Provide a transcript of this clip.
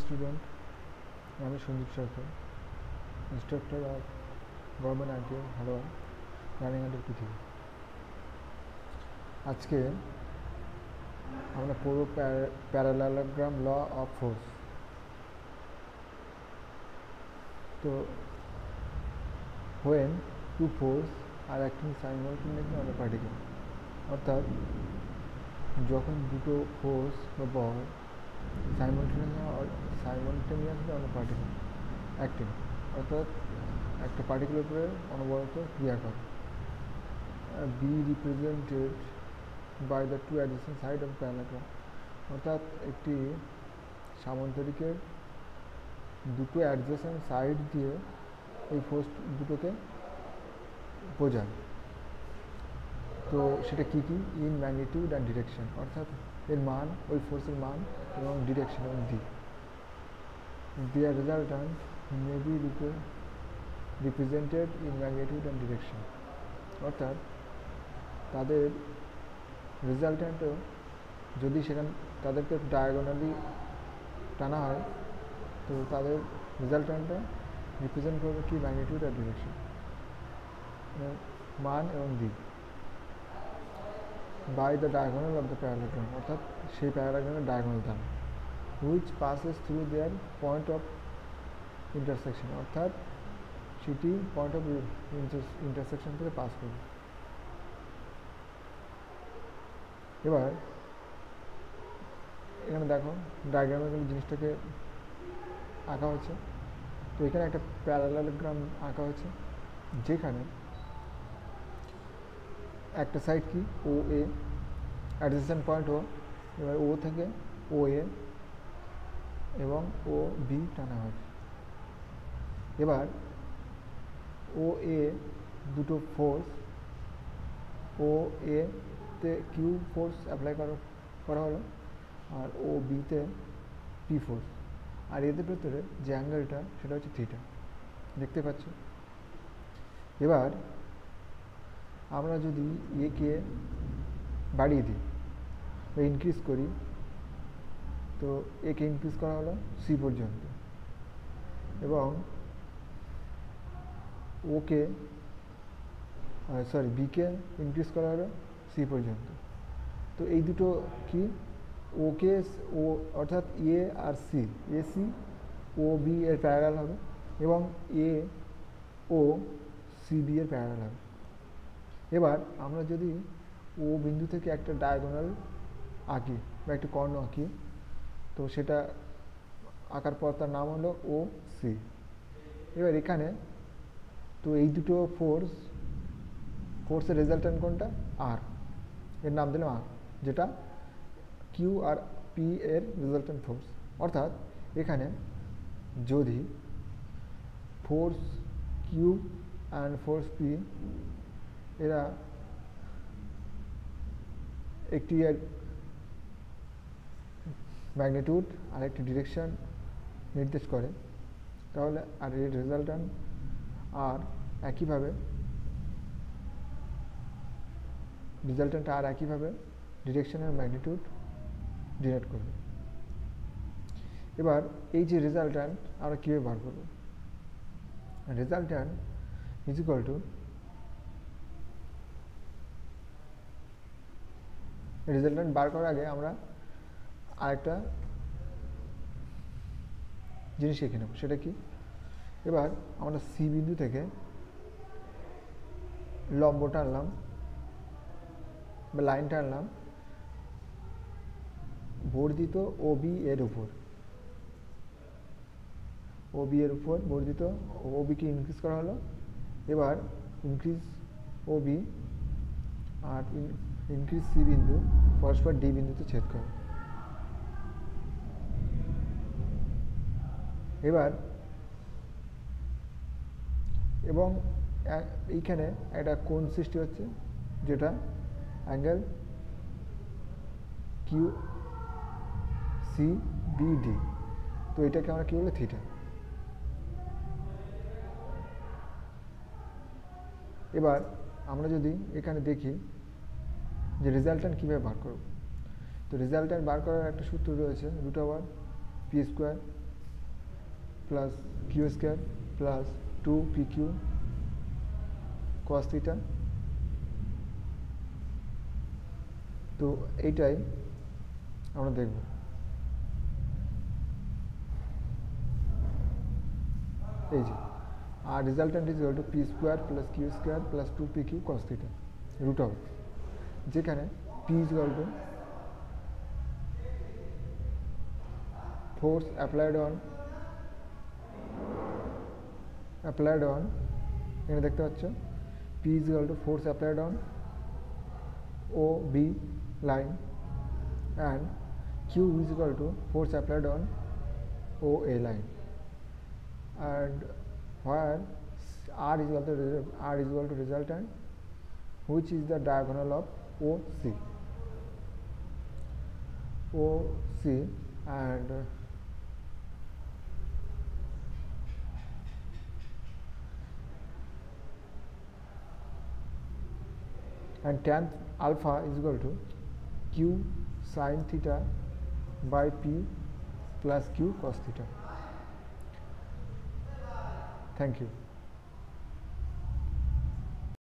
Student আমি Sandip Sarkar instructor of government ITI Haroa রানিঘাটের পৃথিবী আজকে আমরা পড়ব প্যারালাগ্রাম ল অফ ফোর্স তো when two force are acting simultaneously on a particle অর্থাৎ যখন দুটো ফোর্স বা বল simultaneously simultaneously on a particle acting অর্থাৎ একটা পার্টিকুলার উপরে অনবরত ক্রিয়া করে। Be represented by the two addition side of parallelogram অর্থাৎ একটি সামান্তরিকের দুটো অ্যাডজেসেন্ট সাইড দিয়ে এই ফোর্স দুটোকে বোঝায়। তো সেটা কী কী? ইন ম্যাগনিটিউড অ্যান্ড ডিরেকশন অর্থাৎ এর মান, ওই ফোর্সের মান এবং ডিরেকশন এবং দিক। Their resultant may be represented in magnitude and direction অর্থাৎ, তাদের রেজাল্ট্যান্টও যদি সেখান, তাদেরকে ডায়াগোনালি টানা হয়, তো তাদের রেজাল্ট্যান্টটা রিপ্রেজেন্ট করবে কি? ম্যাগনিটিউড আর ডিরেকশন মান এবং দিক। By the diagonal of the parallelogram অর্থাৎ সেই প্যারাগ্রামের ডায়াগোনাল দ্বারা which passes through their point of intersection অর্থাৎ সেটি পয়েন্ট অফ ইন্টারসেকশন থেকে পাস করবে। এবার, এখানে দেখো ডায়াগ্রামে গেলে জিনিসটাকে আঁকা হচ্ছে তো এখানে একটা প্যারালাগ্রাম আঁকা হচ্ছে যেখানে একটা সাইড কি? ও এ অ্যাডজেসেন্ট পয়েন্ট ও এবার ও থেকে ও এ এবং ও বি টানা হয়েছে এবার ও এ দুটো ফোর্স ও এ তে কিউ ফোর্স অ্যাপ্লাই করা করা হলো, আর ও বিতে পি ফোর্স আর এদের ভেতরে যে অ্যাঙ্গেলটা সেটা হচ্ছে থিটা দেখতে পাচ্ছ? এবার আমরা যদি একে বাড়িয়ে দিই বা ইনক্রিজ করি, তো একে ইনক্রিজ করা হলো সি পর্যন্ত। এবং ওকে সরি বিকে ইনক্রিজ করা হলো সি পর্যন্ত। তো এই দুটো কি? ওকে ও, অর্থাৎ A R C A C O B এর প্যারালাল হবে এবং এ ও সি বি এর প্যারালাল হবে। এবার আমরা যদি ও বিন্দু থেকে একটা ডায়াগোনাল আঁকি বা একটা কর্ণ আঁকি, তো সেটা আঁকার পর তার নাম হলো ও সি। এবার এখানে তো এই দুটো ফোর্স ফোর্সের রেজাল্টেন্ট কোনটা? আর এর নাম দিলাম আর যেটা কিউ আর পি এর রেজাল্টেন্ট ফোর্স অর্থাৎ এখানে যদি force Q and force P এরা একটি ম্যাগনিটিউড আর একটি ডিরেকশন নির্দেশ করে। তাহলে আর এর রেজাল্টান্ট আর একইভাবে রেজাল্টেন্ট আর একইভাবে ডিরেকশনের ম্যাগনিটিউড ডিনোট করবে। এবার এই যে রেজাল্ট্যান্ট আমরা কীভাবে বার করব? Resultant is equal to resultant বার করার আগে আমরা আরেকটা জিনিস শিখে নেব, সেটা কি? এবার আমরা সি বিন্দু থেকে লম্ব টানলাম বা লাইন টানলাম বর্ধিত ও বি এর উপর। ও বি এর উপর বর্ধিত ও বিকে ইনক্রিজ করা হলো। এবার ইনক্রিজ ও বি আর ইনক্রিজ সি বিন্দু, পরস্পর ডি বিন্দুতে ছেদ করে। এবার, এবং এইখানে একটা কোণ সৃষ্টি হচ্ছে, যেটা angle Q C B D তো এটাকে আমরা কী বলে? থিটা। এবার আমরা যদি এখানে দেখি যে রেজাল্ট্যান্ট কীভাবে বার করব? তো রেজাল্ট্যান্ট বার করার একটা সূত্র রয়েছে root over P square plus q square plus 2 pq cos theta তো এইটাই আমরা দেখব। এই যে, R resultant is equal to P square plus Q square plus two P Q cos root of যেখানে P is equal to force applied on applied on এখানে দেখতে পাচ্ছ P is equal to force applied on OB line and Q is equal to force applied on OA line and where R is equal to R is equal to resultant which is the diagonal of OC OC and and tan alpha is equal to q sine theta by p plus q cos theta. Thank you.